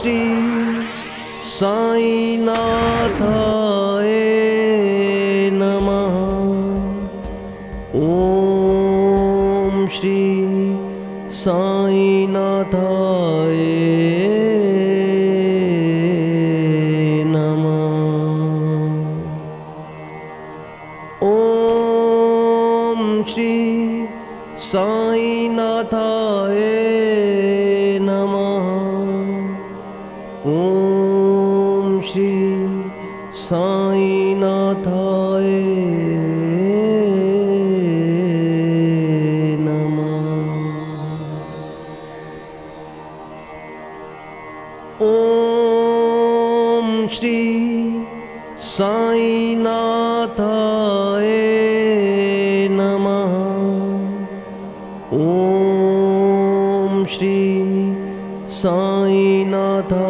श्री साईनाथाय नमः। ॐ श्री साईनाथाय श्री साई नाथाए श्री साई नाथाए श्री साई नाथा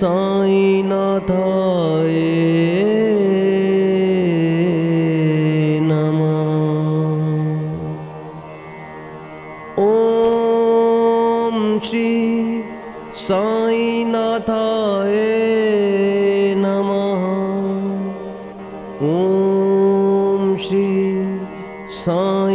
साई नाथ साईनाथाय नमः। श्री साई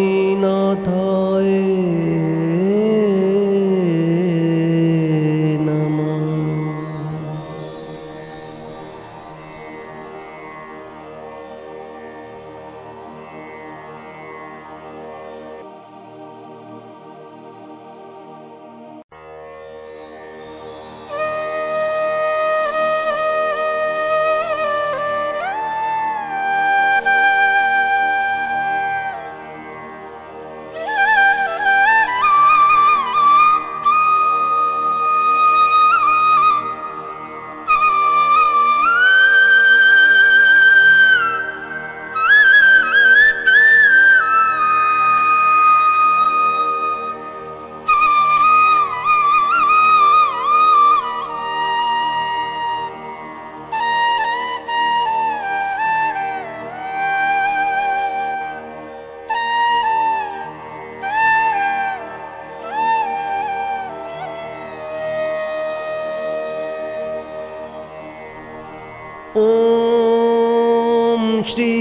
श्री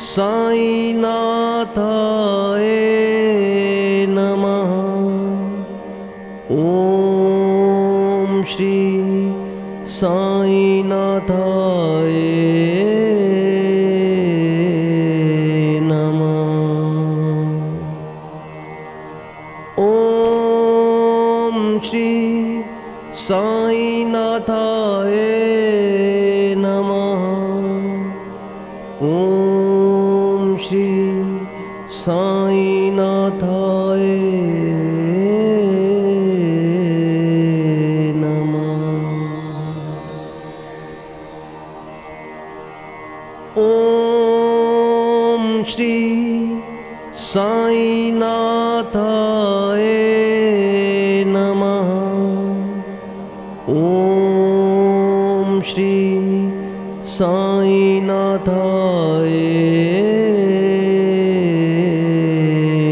साई साईनाथाय नमः। ॐ श्री साईनाथाय नमः। ॐ श्री साईनाथाय श्री साई साईनाथाय नमः। ॐ श्री साईनाथाय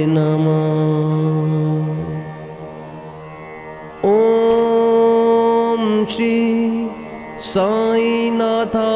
नमः। ॐ श्री साईनाथाय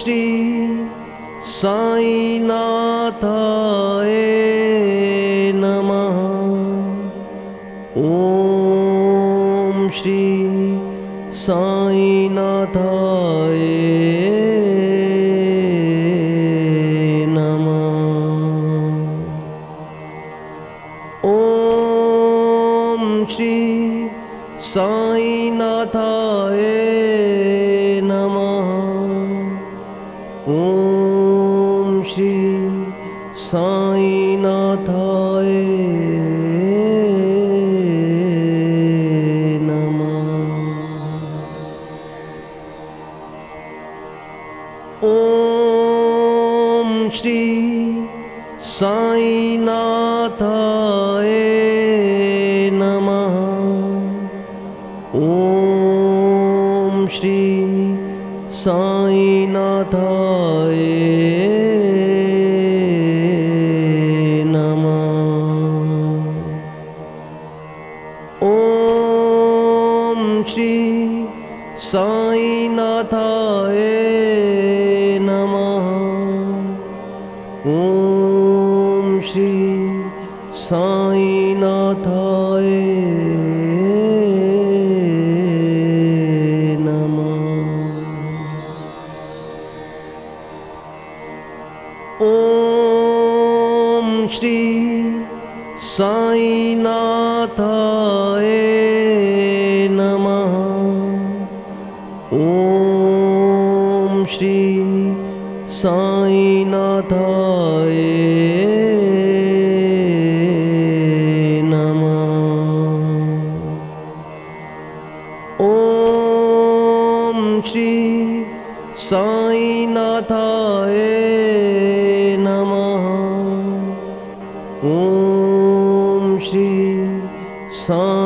श्री साईनाथाय नमः। ॐ श्री साईनाथाय श्री साई नाथाए ओम श्री साई नाथाए ओम श्री साई श्री साई साईनाथाय नमः। ॐ श्री साईनाथाय नमः। ॐ श्री साईनाथाय son.